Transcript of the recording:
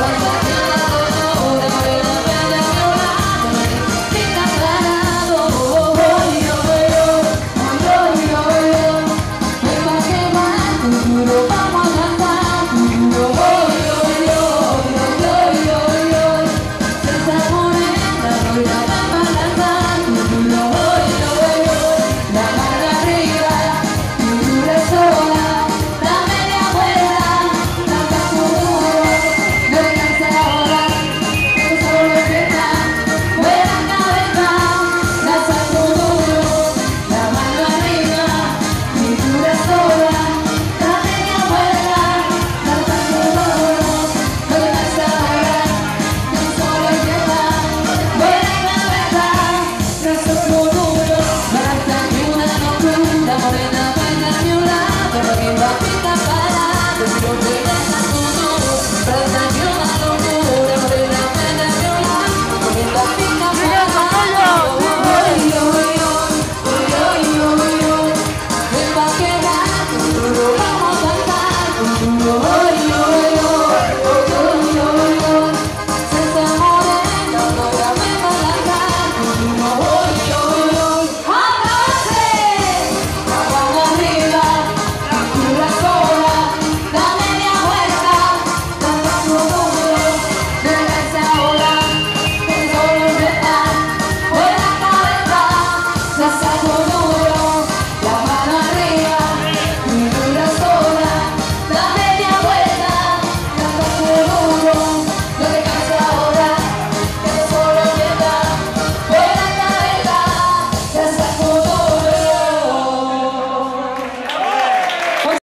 감사합니다. 행복한